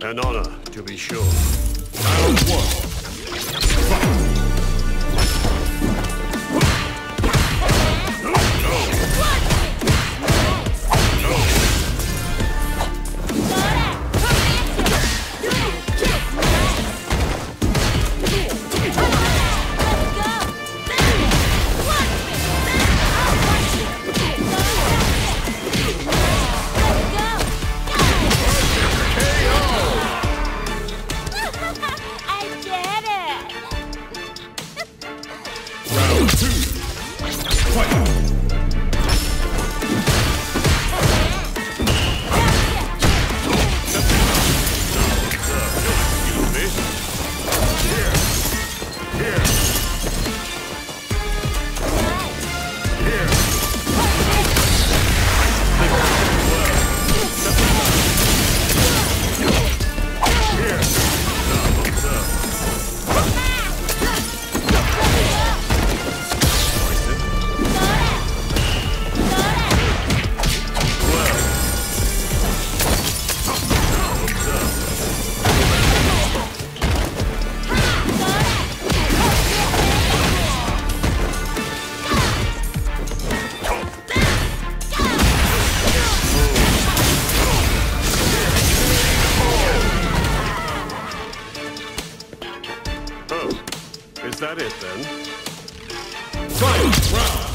An honor, to be sure. Round one. that it then. Fight round!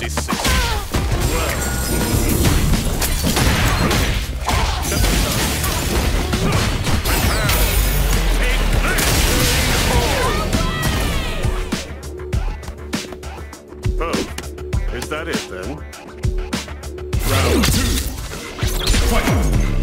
76. Oh, is that it then? Round two. Fight!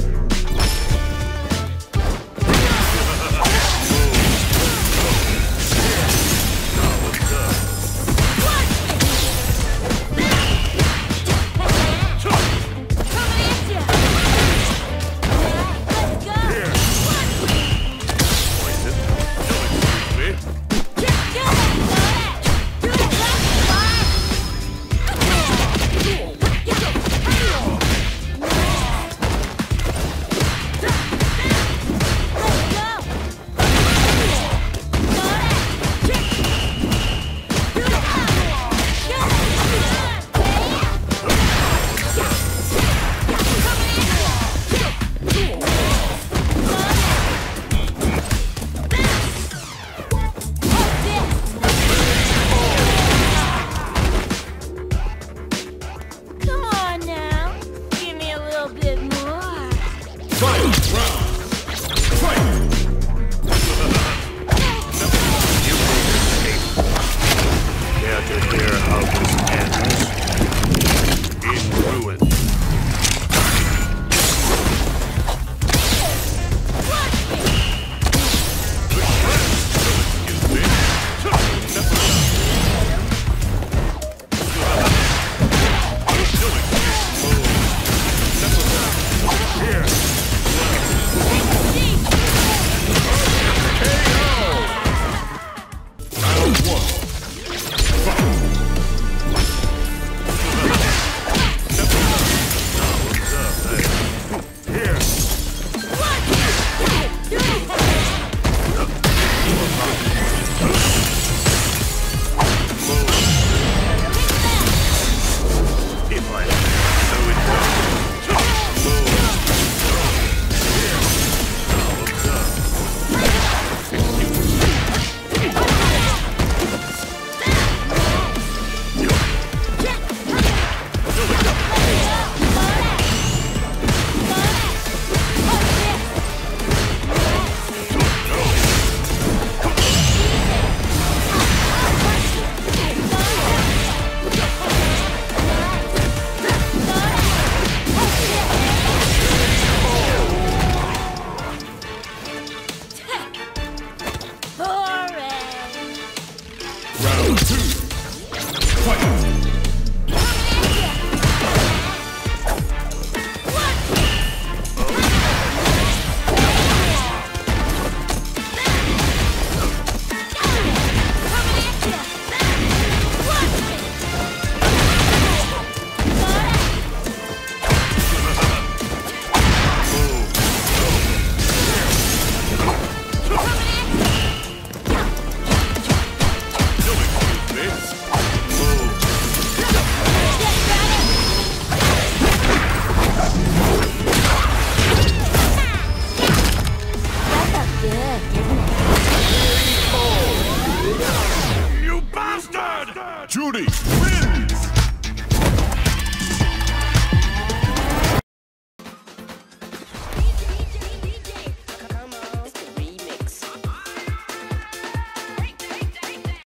Juri, win!